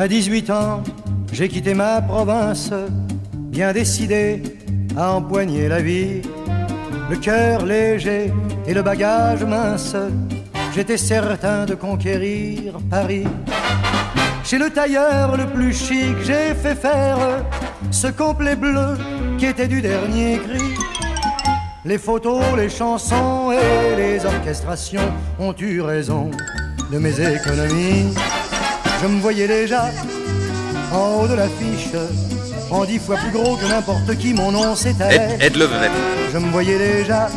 À 18 ans, j'ai quitté ma province, bien décidé à empoigner la vie. Le cœur léger et le bagage mince, j'étais certain de conquérir Paris. Chez le tailleur le plus chic, j'ai fait faire ce complet bleu qui était du dernier cri. Les photos, les chansons et les orchestrations ont eu raison de mes économies. Je me voyais déjà en haut de l'affiche, en dix fois plus gros que n'importe qui, mon nom c'était. Aide, le vedette. Je me voyais déjà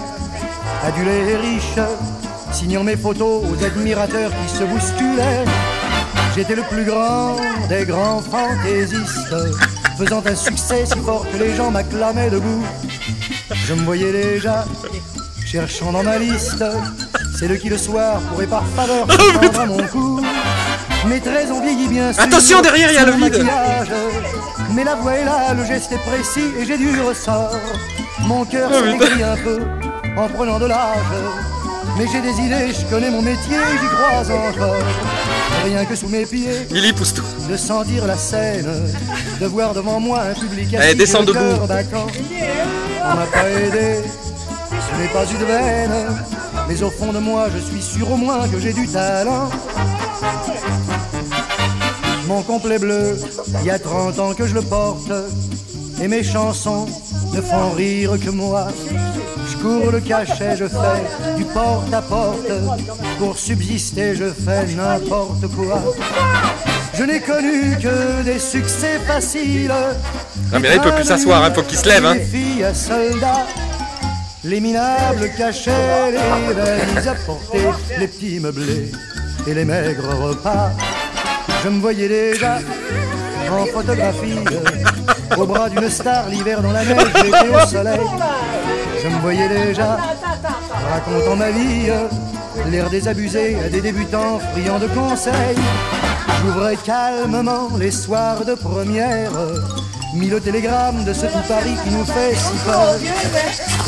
adulé et riche, signant mes photos aux admirateurs qui se bousculaient. J'étais le plus grand des grands fantaisistes, faisant un succès si fort que les gens m'acclamaient debout. Je me voyais déjà cherchant dans ma liste c'est qui le soir pourrait par faveur prendre à mon cou. Mes traits ont vieilli bien sûr. Attention derrière, il y a le vide. Mais la voix est là, le geste est précis et j'ai du ressort. Mon cœur oh, s'est un peu en prenant de l'âge. Mais j'ai des idées, je connais mon métier, j'y crois encore. Rien que sous mes pieds, Milly pousse tout. de sentir la scène, de voir devant moi un public Allez, descend debout. On m'a pas aidé, je n'ai pas eu de veine. Mais au fond de moi, je suis sûr au moins que j'ai du talent. Mon complet bleu, il y a 30 ans que je le porte. Et mes chansons ne font rire que moi. Je cours le cachet, je fais du porte à porte. Pour subsister, je fais n'importe quoi. Je n'ai connu que des succès faciles. Non mais là il peut plus s'asseoir, il hein, faut qu'il se lève. Hein. Les minables cachaient les belles apportaient, les petits meublés et les maigres repas. Je me voyais déjà en photographie, au bras d'une star, l'hiver dans la neige, l'été au soleil. Je me voyais déjà racontant ma vie, l'air désabusé à des débutants friands de conseils. J'ouvrais calmement les soirs de première mis le télégramme de ce tout Paris qui nous fait si peur.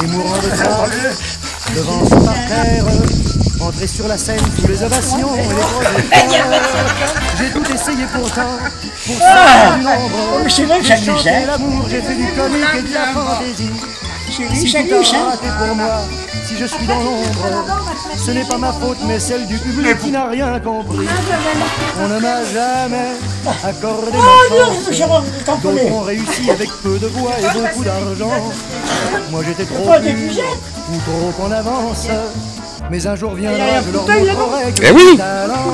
Et mourant de ça, devant ce parterre, entrer sur la scène sous les ovations et les J'ai tout essayé pourtant, pour ça du nombre. J'ai chanté l'amour, j'ai fait du comique et de la fantaisie. Si raté pour moi, si je suis dans l'ombre, ce n'est pas ma faute, mais celle du public qui n'a rien compris. On ne m'a jamais accordé ma chance. D'autres ont réussi avec peu de voix et beaucoup d'argent. Moi j'étais trop pur ou trop en avance. Mais un jour viendra, je leur montrerai que eh oui. talent.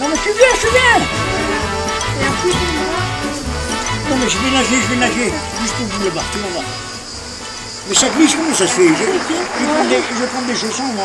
Non mais je suis bien, je suis bien. Non mais je vais nager, je vais nager. Jusqu'au bout là-bas, tu vas voir. Mais ça glisse, comment ça se fait je, je, vais prendre des, je vais prendre des chaussons, moi.